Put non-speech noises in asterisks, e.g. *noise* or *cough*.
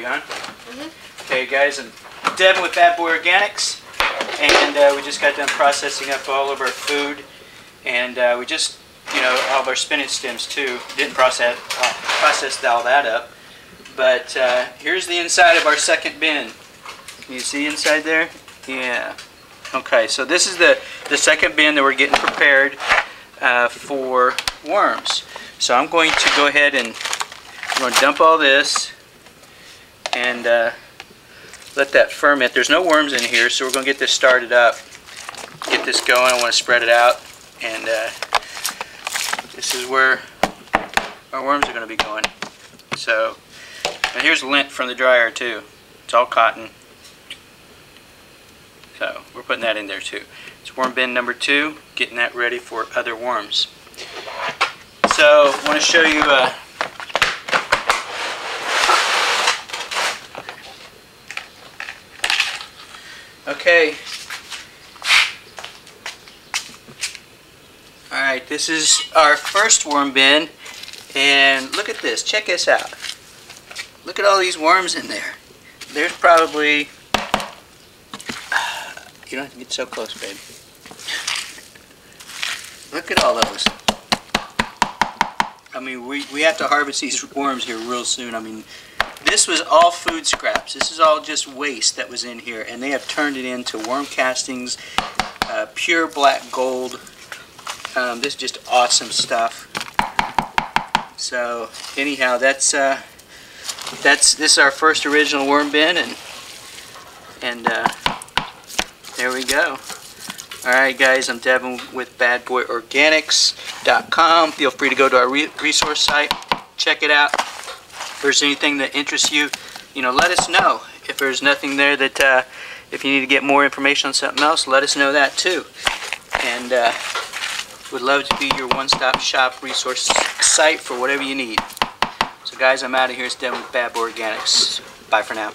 we on? Okay, guys, I'm Devin with Bad Boy Organics, and uh, we just got done processing up all of our food, and uh, we just, you know, all of our spinach stems too. Didn't process uh, process all that up, but uh, here's the inside of our second bin. Can you see inside there? Yeah. Okay, so this is the the second bin that we're getting prepared uh, for worms. So I'm going to go ahead and I'm going to dump all this and uh, let that ferment. There's no worms in here, so we're going to get this started up. Get this going. I want to spread it out. And uh, this is where our worms are going to be going. So, and here's lint from the dryer too. It's all cotton. So, we're putting that in there too. It's worm bin number two, getting that ready for other worms. So, I want to show you uh, Okay. Alright, this is our first worm bin. And look at this. Check this out. Look at all these worms in there. There's probably... *sighs* You don't have to get so close, baby. Look at all those. I mean, we, we have to harvest these worms here real soon. I mean, this was all food scraps. This is all just waste that was in here, and they have turned it into worm castings, uh, pure black gold. Um, this is just awesome stuff. So anyhow, that's uh, that's this is our first original worm bin, and and uh, there we go. All right, guys, I'm Devin with BadBoyOrganics.com. Feel free to go to our re resource site, check it out if there's anything that interests you, you know, let us know. If there's nothing there that, uh, if you need to get more information on something else, let us know that too. And uh, would love to be your one-stop shop resource site for whatever you need. So guys, I'm out of here. It's Devin with Bad Boy Organics. Bye for now.